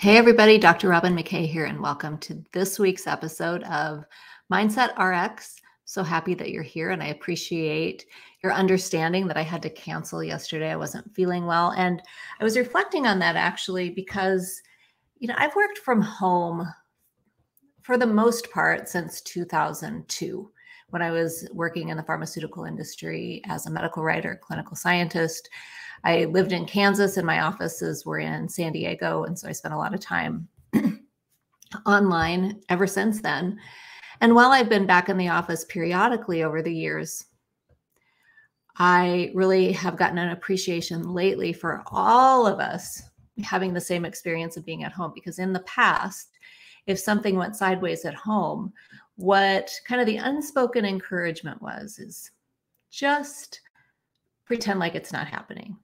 Hey, everybody, Dr. Robyn McKay here, and welcome to this week's episode of Mindset RX. So happy that you're here, and I appreciate your understanding that I had to cancel yesterday. I wasn't feeling well. And I was reflecting on that actually because, you know, I've worked from home for the most part since 2002 when I was working in the pharmaceutical industry as a medical writer, clinical scientist. I lived in Kansas and my offices were in San Diego. And so I spent a lot of time online ever since then. And while I've been back in the office periodically over the years, I really have gotten an appreciation lately for all of us having the same experience of being at home. Because in the past, if something went sideways at home, what kind of the unspoken encouragement was is just pretend like it's not happening.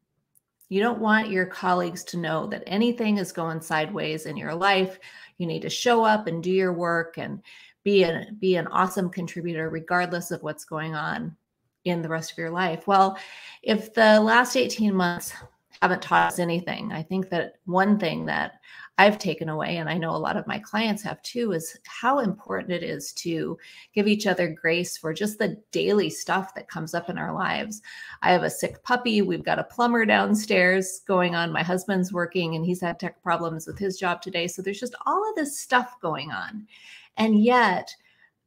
You don't want your colleagues to know that anything is going sideways in your life. You need to show up and do your work and be an be an awesome contributor regardless of what's going on in the rest of your life. Well, if the last 18 months haven't taught us anything, I think that one thing that I've taken away, and I know a lot of my clients have too, is how important it is to give each other grace for just the daily stuff that comes up in our lives. I have a sick puppy. We've got a plumber downstairs going on. My husband's working and he's had tech problems with his job today. So there's just all of this stuff going on. And yet,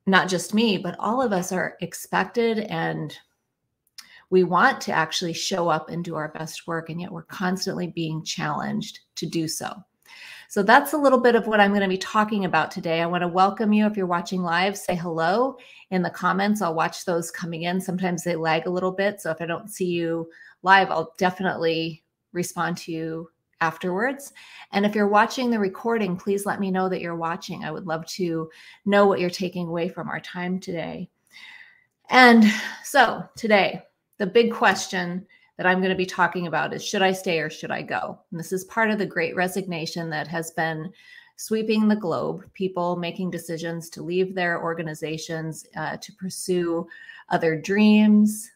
not just me, but all of us are expected and we want to actually show up and do our best work, and yet we're constantly being challenged to do so. So that's a little bit of what I'm going to be talking about today. I want to welcome you. If you're watching live, say hello in the comments. I'll watch those coming in. Sometimes they lag a little bit. So if I don't see you live, I'll definitely respond to you afterwards. And if you're watching the recording, please let me know that you're watching. I would love to know what you're taking away from our time today. And so today, the big question that I'm going to be talking about is should I stay or should I go? And this is part of the great resignation that has been sweeping the globe, people making decisions to leave their organizations uh, to pursue other dreams.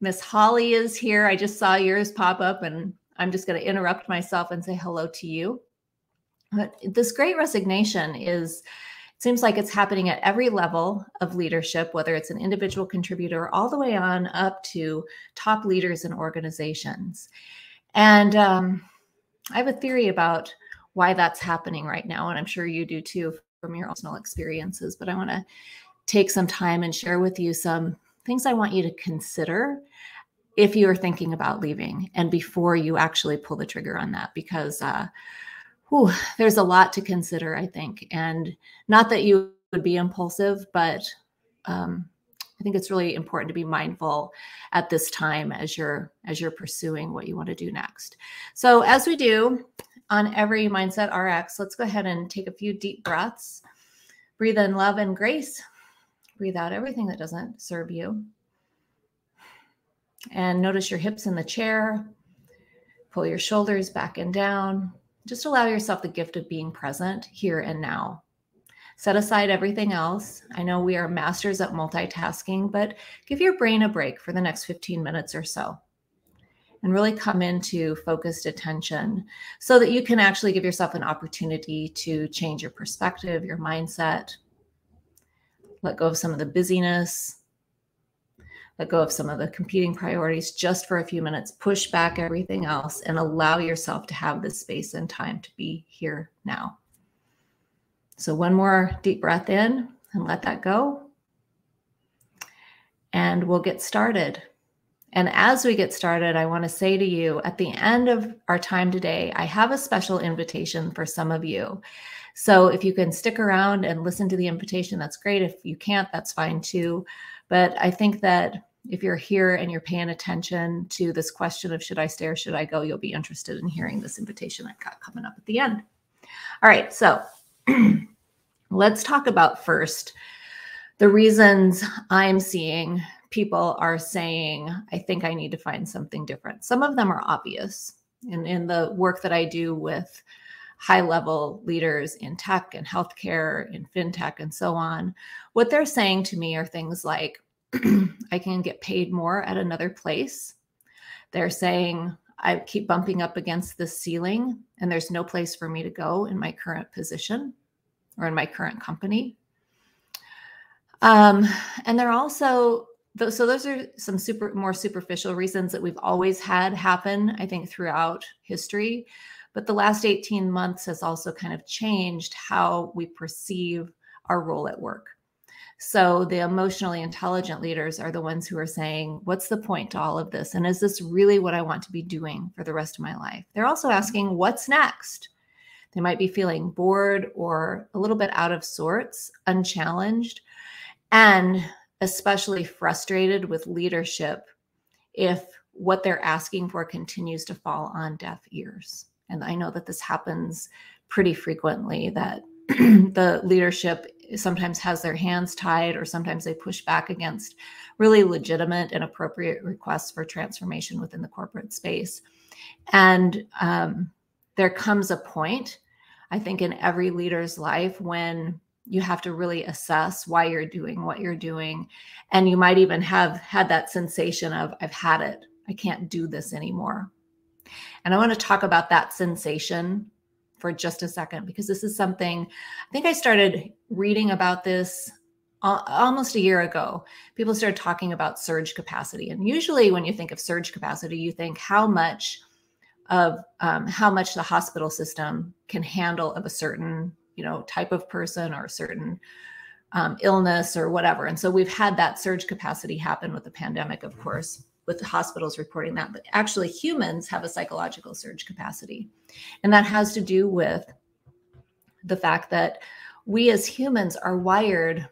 Miss Holly is here. I just saw yours pop up, and I'm just going to interrupt myself and say hello to you. But this great resignation is it seems like it's happening at every level of leadership, whether it's an individual contributor all the way on up to top leaders in organizations. And um, I have a theory about why that's happening right now. And I'm sure you do too from your personal experiences. But I want to take some time and share with you some things I want you to consider if you are thinking about leaving and before you actually pull the trigger on that, because uh, whew, there's a lot to consider, I think. And not that you would be impulsive, but um, I think it's really important to be mindful at this time as you're as you're pursuing what you want to do next. So as we do on every mindset RX, let's go ahead and take a few deep breaths. Breathe in love and grace. Breathe out everything that doesn't serve you. And notice your hips in the chair. Pull your shoulders back and down just allow yourself the gift of being present here and now. Set aside everything else. I know we are masters at multitasking, but give your brain a break for the next 15 minutes or so and really come into focused attention so that you can actually give yourself an opportunity to change your perspective, your mindset, let go of some of the busyness, let go of some of the competing priorities just for a few minutes, push back everything else, and allow yourself to have the space and time to be here now. So, one more deep breath in and let that go. And we'll get started. And as we get started, I want to say to you at the end of our time today, I have a special invitation for some of you. So if you can stick around and listen to the invitation, that's great. If you can't, that's fine too. But I think that if you're here and you're paying attention to this question of should I stay or should I go, you'll be interested in hearing this invitation I've got coming up at the end. All right, so let's talk about first the reasons I'm seeing people are saying, I think I need to find something different. Some of them are obvious. In, in the work that I do with high level leaders in tech and healthcare, in fintech, and so on, what they're saying to me are things like, I can get paid more at another place. They're saying, I keep bumping up against the ceiling, and there's no place for me to go in my current position or in my current company. Um, and they're also so those are some super more superficial reasons that we've always had happen i think throughout history but the last 18 months has also kind of changed how we perceive our role at work so the emotionally intelligent leaders are the ones who are saying what's the point to all of this? And is this really what i want to be doing for the rest of my life? They're also asking what's next? They might be feeling bored or a little bit out of sorts unchallenged and especially frustrated with leadership if what they're asking for continues to fall on deaf ears. And I know that this happens pretty frequently that the leadership sometimes has their hands tied or sometimes they push back against really legitimate and appropriate requests for transformation within the corporate space. And um, there comes a point, I think, in every leader's life when you have to really assess why you're doing what you're doing. And you might even have had that sensation of i've had it. I can't do this anymore. And i want to talk about that sensation for just a second because this is something i think i started reading about this almost a year ago. People started talking about surge capacity and usually when you think of surge capacity you think how much of um, how much the hospital system can handle of a certain you know type of person or a certain um, illness or whatever. And so we've had that surge capacity happen with the pandemic of course with hospitals reporting that but actually humans have a psychological surge capacity and that has to do with the fact that we as humans are wired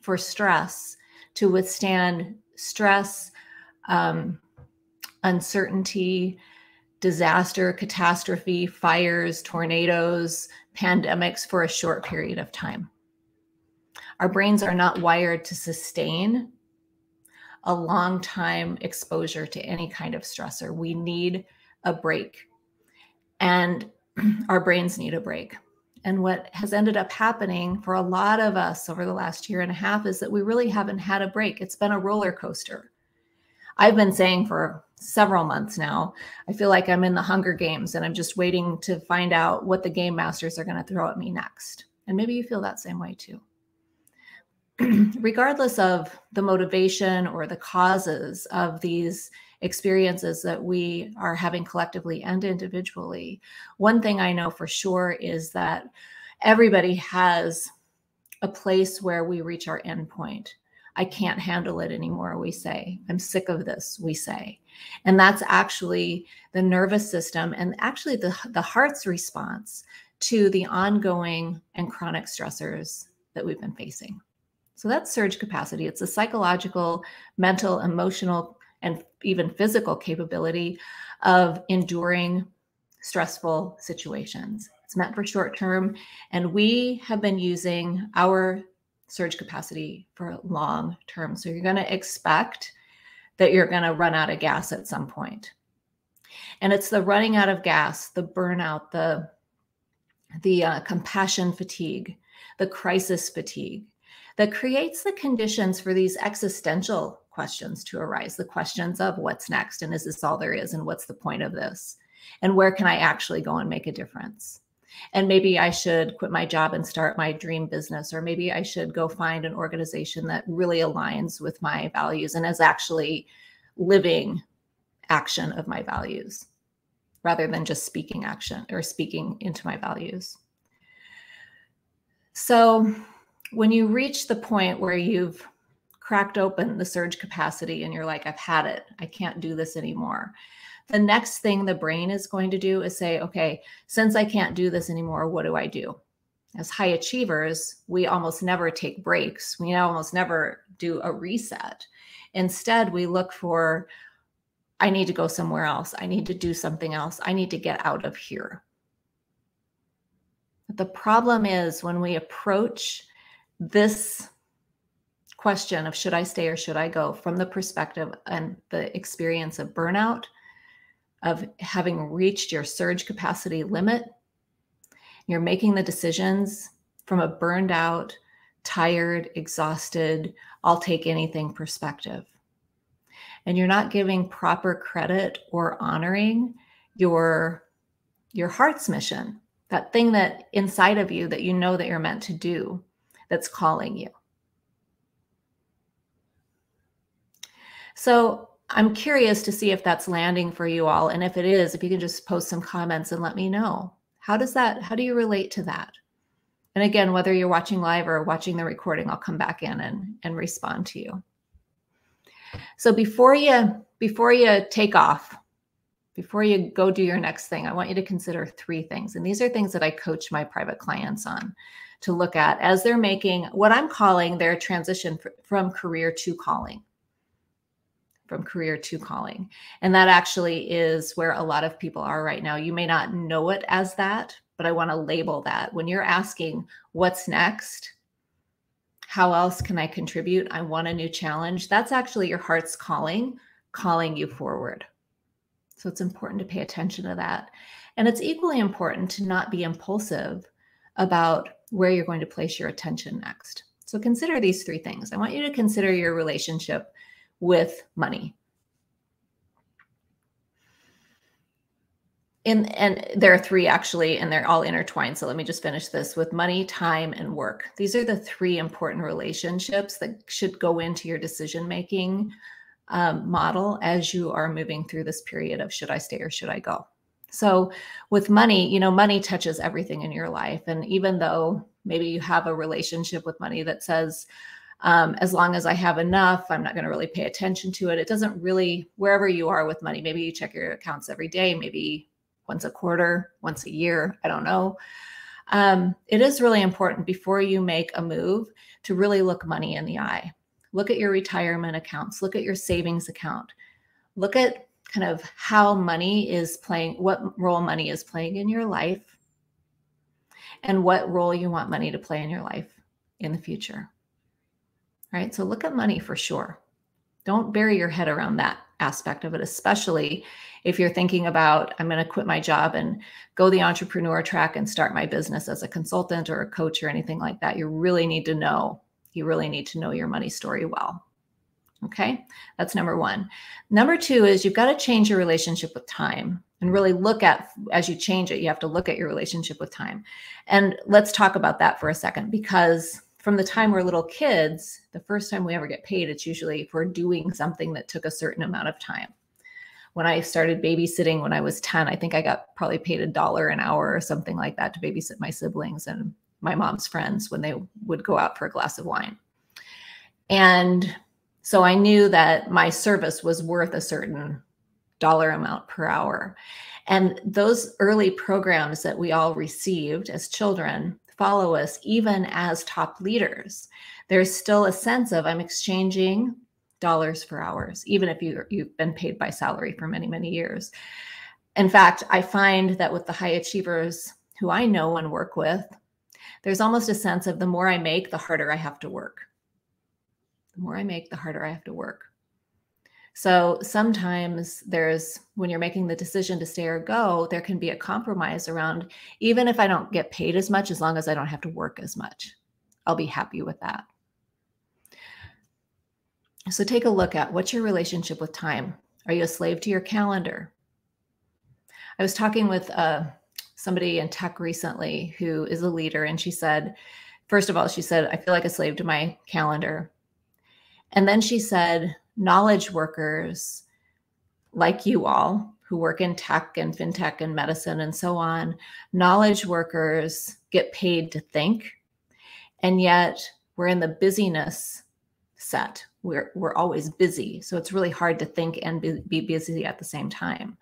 for stress to withstand stress um, uncertainty disaster catastrophe fires tornadoes pandemics for a short period of time. Our brains are not wired to sustain a long time exposure to any kind of stressor. We need a break, and our brains need a break. And what has ended up happening for a lot of us over the last year and a half is that we really haven't had a break. It's been a roller coaster. I've been saying for several months now. I feel like I'm in the Hunger Games and I'm just waiting to find out what the game masters are going to throw at me next. And maybe you feel that same way too. Regardless of the motivation or the causes of these experiences that we are having collectively and individually, one thing I know for sure is that everybody has a place where we reach our endpoint. I can't handle it anymore, we say. I'm sick of this, we say. And that's actually the nervous system and actually the, the heart's response to the ongoing and chronic stressors that we've been facing. So that's surge capacity. It's a psychological, mental, emotional, and even physical capability of enduring stressful situations. It's meant for short term. And we have been using our surge capacity for long term. So you're going to expect that you're going to run out of gas at some point. And it's the running out of gas, the burnout, the the uh, compassion fatigue, the crisis fatigue that creates the conditions for these existential questions to arise the questions of what's next and is this all there is and what's the point of this and where can i actually go and make a difference and maybe I should quit my job and start my dream business, or maybe I should go find an organization that really aligns with my values and is actually living action of my values rather than just speaking action or speaking into my values. So, when you reach the point where you've cracked open the surge capacity and you're like, I've had it, I can't do this anymore, the next thing the brain is going to do is say, okay, since I can't do this anymore, what do I do? As high achievers, we almost never take breaks. We almost never do a reset. Instead, we look for, I need to go somewhere else. I need to do something else. I need to get out of here. But the problem is when we approach this question of should I stay or should I go from the perspective and the experience of burnout, of having reached your surge capacity limit. You're making the decisions from a burned out, tired, exhausted, I'll take anything perspective. and you're not giving proper credit or honoring your your heart's mission, that thing that inside of you that you know that you're meant to do that's calling you. So I'm curious to see if that's landing for you all. And if it is, if you can just post some comments and let me know. How does that, how do you relate to that? And again, whether you're watching live or watching the recording, I'll come back in and, and respond to you. So before you before you take off, before you go do your next thing, I want you to consider three things. And these are things that I coach my private clients on to look at as they're making what I'm calling their transition from career to calling. From career to calling. And that actually is where a lot of people are right now. You may not know it as that, but I want to label that. When you're asking what's next, how else can I contribute? I want a new challenge. That's actually your heart's calling, calling you forward. So it's important to pay attention to that. And it's equally important to not be impulsive about where you're going to place your attention next. So consider these three things. I want you to consider your relationship with money. and and there are three actually and they're all intertwined so let me just finish this with money time and work these are the three important relationships that should go into your decision making um, model as you are moving through this period of should i stay or should i go so with money you know money touches everything in your life and even though maybe you have a relationship with money that says um, as long as I have enough, I'm not going to really pay attention to it. It doesn't really, wherever you are with money, maybe you check your accounts every day, maybe once a quarter, once a year, I don't know. Um, it is really important before you make a move to really look money in the eye. Look at your retirement accounts, look at your savings account, look at kind of how money is playing, what role money is playing in your life, and what role you want money to play in your life in the future. Right. So look at money for sure. Don't bury your head around that aspect of it, especially if you're thinking about, I'm going to quit my job and go the entrepreneur track and start my business as a consultant or a coach or anything like that. You really need to know, you really need to know your money story well. Okay, that's number one. Number two is you've got to change your relationship with time and really look at, as you change it, you have to look at your relationship with time. And let's talk about that for a second because from the time we're little kids, the first time we ever get paid, it's usually for doing something that took a certain amount of time. When I started babysitting when I was 10, I think I got probably paid a dollar an hour or something like that to babysit my siblings and my mom's friends when they would go out for a glass of wine. And so I knew that my service was worth a certain dollar amount per hour. And those early programs that we all received as children follow us, even as top leaders, there's still a sense of I'm exchanging dollars for hours, even if you, you've been paid by salary for many, many years. In fact, I find that with the high achievers who I know and work with, there's almost a sense of the more I make, the harder I have to work. The more I make, the harder I have to work. So sometimes there's, when you're making the decision to stay or go, there can be a compromise around, even if I don't get paid as much, as long as I don't have to work as much, I'll be happy with that. So take a look at what's your relationship with time? Are you a slave to your calendar? I was talking with uh, somebody in tech recently who is a leader, and she said, first of all, she said, I feel like a slave to my calendar. And then she said, knowledge workers like you all who work in tech and fintech and medicine and so on, knowledge workers get paid to think. And yet we're in the busyness set. We're, we're always busy. So it's really hard to think and be, be busy at the same time.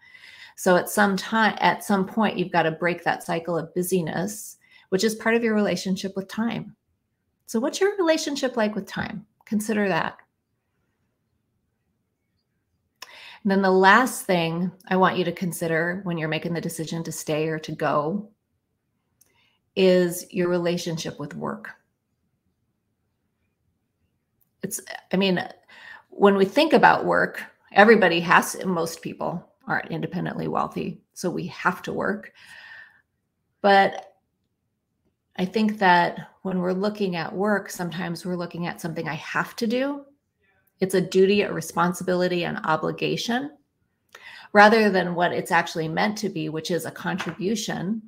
So at some time, at some point, you've got to break that cycle of busyness, which is part of your relationship with time. So what's your relationship like with time? Consider that. And then the last thing I want you to consider when you're making the decision to stay or to go is your relationship with work. It's, I mean, when we think about work, everybody has, most people aren't independently wealthy, so we have to work. But I think that when we're looking at work, sometimes we're looking at something I have to do It's a duty, a responsibility, an obligation, rather than what it's actually meant to be, which is a contribution,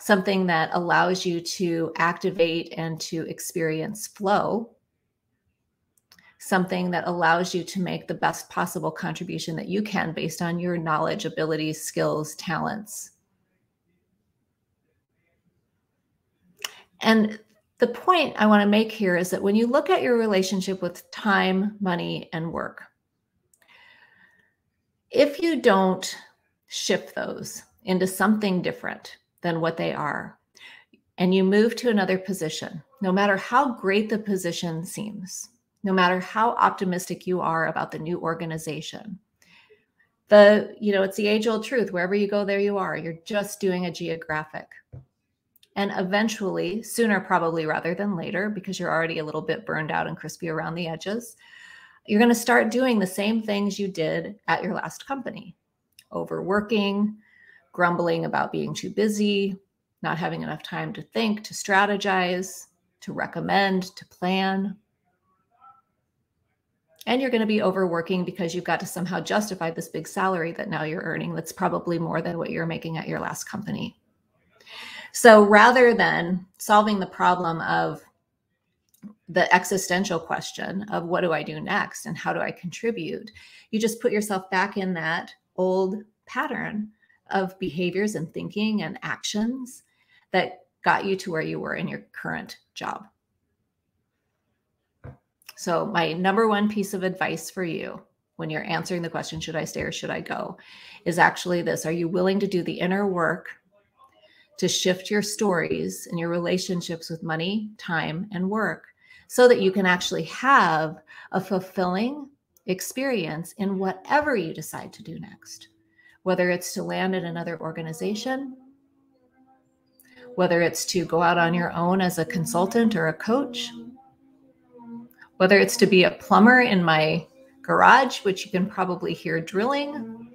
something that allows you to activate and to experience flow, something that allows you to make the best possible contribution that you can based on your knowledge, abilities, skills, talents. And the point I want to make here is that when you look at your relationship with time, money, and work, if you don't shift those into something different than what they are, and you move to another position, no matter how great the position seems, no matter how optimistic you are about the new organization, the you know it's the age old truth wherever you go there you are you're just doing a geographic and eventually, sooner probably rather than later, because you're already a little bit burned out and crispy around the edges, you're going to start doing the same things you did at your last company overworking, grumbling about being too busy, not having enough time to think, to strategize, to recommend, to plan. And you're going to be overworking because you've got to somehow justify this big salary that now you're earning that's probably more than what you're making at your last company. So rather than solving the problem of the existential question of what do I do next and how do I contribute, you just put yourself back in that old pattern of behaviors and thinking and actions that got you to where you were in your current job. So, my number one piece of advice for you when you're answering the question, should I stay or should I go, is actually this Are you willing to do the inner work to shift your stories and your relationships with money, time, and work so that you can actually have a fulfilling experience in whatever you decide to do next, whether it's to land in another organization, whether it's to go out on your own as a consultant or a coach, whether it's to be a plumber in my garage, which you can probably hear drilling.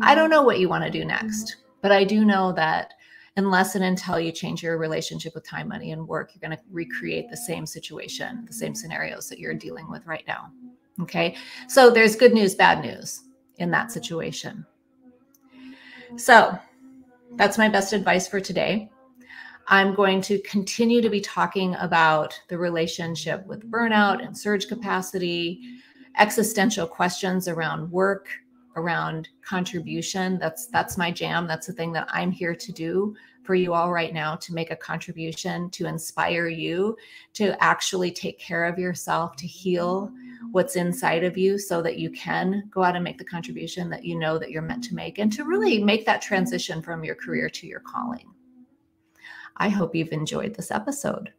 I don't know what you want to do next, but I do know that unless and until you change your relationship with time, money, and work, you're going to recreate the same situation, the same scenarios that you're dealing with right now. Okay. So there's good news, bad news in that situation. So that's my best advice for today. I'm going to continue to be talking about the relationship with burnout and surge capacity, existential questions around work, around contribution. That's that's my jam. That's the thing that I'm here to do for you all right now to make a contribution, to inspire you to actually take care of yourself, to heal what's inside of you so that you can go out and make the contribution that you know that you're meant to make and to really make that transition from your career to your calling. I hope you've enjoyed this episode.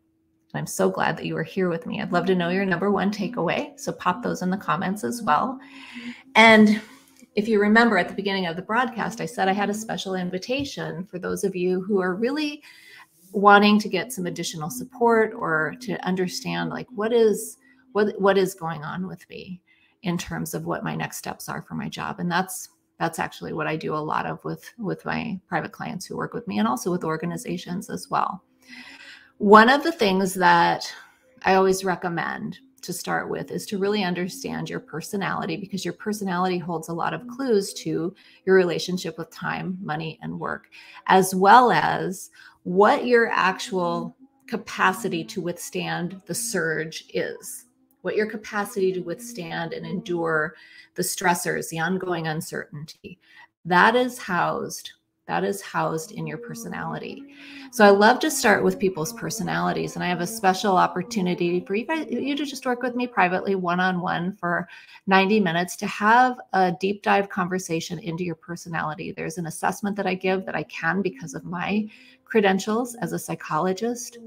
I'm so glad that you are here with me. I'd love to know your number one takeaway. So pop those in the comments as well. And if you remember at the beginning of the broadcast, I said I had a special invitation for those of you who are really wanting to get some additional support or to understand like what is what what is going on with me in terms of what my next steps are for my job and that's that's actually what I do a lot of with with my private clients who work with me and also with organizations as well. One of the things that I always recommend to start with is to really understand your personality because your personality holds a lot of clues to your relationship with time, money, and work, as well as what your actual capacity to withstand the surge is, what your capacity to withstand and endure the stressors, the ongoing uncertainty. That is housed that is housed in your personality. So I love to start with people's personalities, and I have a special opportunity for you, guys, you to just work with me privately, one on one, for 90 minutes to have a deep dive conversation into your personality. There's an assessment that I give that I can because of my credentials as a psychologist,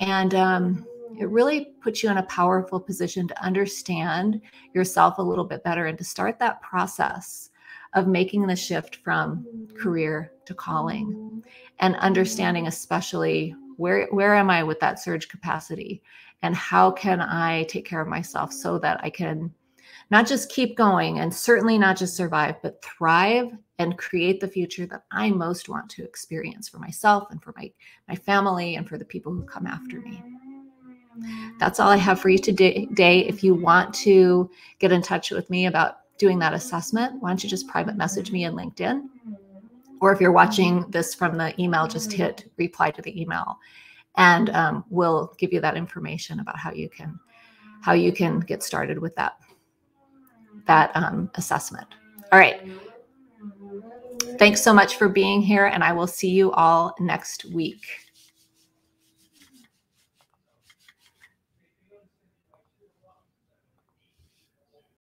and um, it really puts you in a powerful position to understand yourself a little bit better and to start that process of making the shift from career to calling and understanding especially where where am I with that surge capacity and how can I take care of myself so that I can not just keep going and certainly not just survive but thrive and create the future that I most want to experience for myself and for my my family and for the people who come after me. that's all I have for you today. If you want to get in touch with me about doing that assessment, why don't you just private message me in LinkedIn? Or if you're watching this from the email, just hit reply to the email, and um, we'll give you that information about how you can how you can get started with that that um, assessment. All right. Thanks so much for being here, and I will see you all next week.